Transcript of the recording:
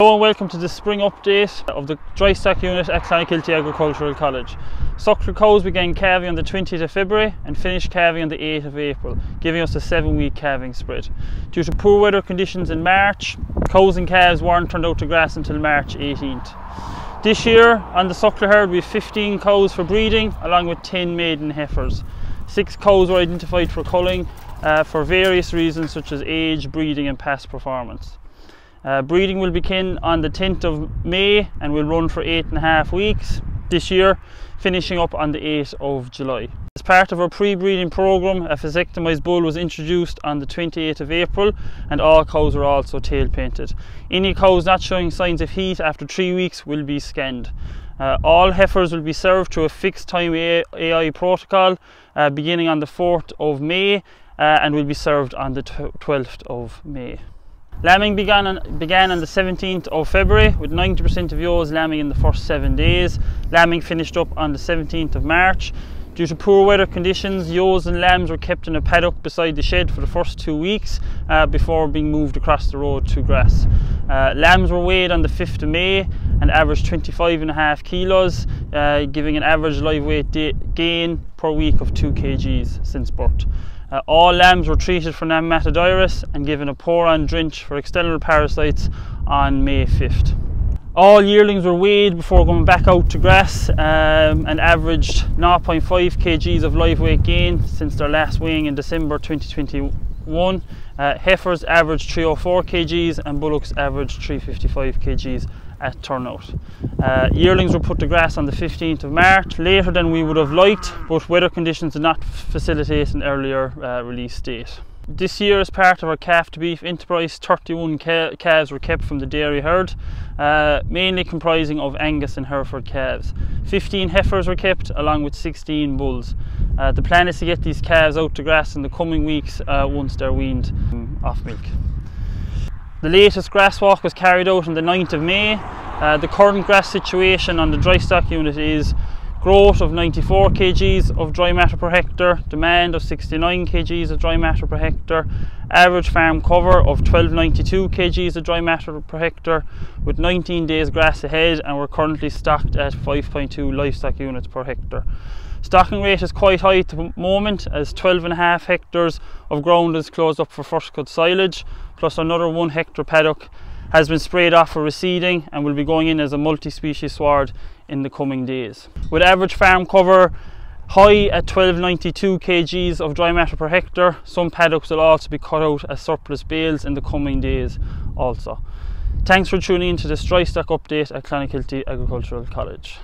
Hello and welcome to the spring update of the dry stock unit at Clonakilty Agricultural College. Suckler cows began calving on the 20th of February and finished calving on the 8th of April, giving us a seven week calving spread. Due to poor weather conditions in March, cows and calves weren't turned out to grass until March 18th. This year on the suckler herd we have 15 cows for breeding along with 10 maiden heifers. Six cows were identified for culling uh, for various reasons such as age, breeding and past performance. Uh, breeding will begin on the 10th of May and will run for eight and a half weeks this year, finishing up on the 8th of July. As part of our pre-breeding program, a vasectomized bull was introduced on the 28th of April and all cows were also tail painted. Any cows not showing signs of heat after three weeks will be scanned. Uh, all heifers will be served to a fixed time AI protocol uh, beginning on the 4th of May uh, and will be served on the 12th of May. Lambing began on, began on the 17th of February with 90% of ewes lambing in the first seven days. Lambing finished up on the 17th of March. Due to poor weather conditions, ewes and lambs were kept in a paddock beside the shed for the first two weeks uh, before being moved across the road to grass. Uh, lambs were weighed on the 5th of May and averaged 25 and a half kilos, uh, giving an average live weight gain per week of 2 kgs since birth. Uh, all lambs were treated for nematodirus and given a pour-on drench for external parasites on May 5th. All yearlings were weighed before going back out to grass um, and averaged 0.5 kgs of live weight gain since their last weighing in December 2021. Uh, heifers averaged 304 kgs and bullocks averaged 355 kgs at turnout. Uh, yearlings were put to grass on the 15th of March, later than we would have liked, but weather conditions did not facilitate an earlier uh, release date. This year, as part of our calf to beef enterprise, 31 calves were kept from the dairy herd, uh, mainly comprising of Angus and Hereford calves. 15 heifers were kept, along with 16 bulls. Uh, the plan is to get these calves out to grass in the coming weeks uh, once they're weaned off milk. The latest grass walk was carried out on the 9th of May. Uh, the current grass situation on the dry stock unit is growth of 94 kgs of dry matter per hectare, demand of 69 kgs of dry matter per hectare, average farm cover of 1292 kgs of dry matter per hectare with 19 days grass ahead and we're currently stocked at 5.2 livestock units per hectare. Stocking rate is quite high at the moment as 12 and a half hectares of ground is closed up for first cut silage, plus another one hectare paddock has been sprayed off for reseeding and will be going in as a multi-species sward in the coming days. With average farm cover high at 1292 kgs of dry matter per hectare, some paddocks will also be cut out as surplus bales in the coming days also. Thanks for tuning in to this dry stock update at Clonakilty Agricultural College.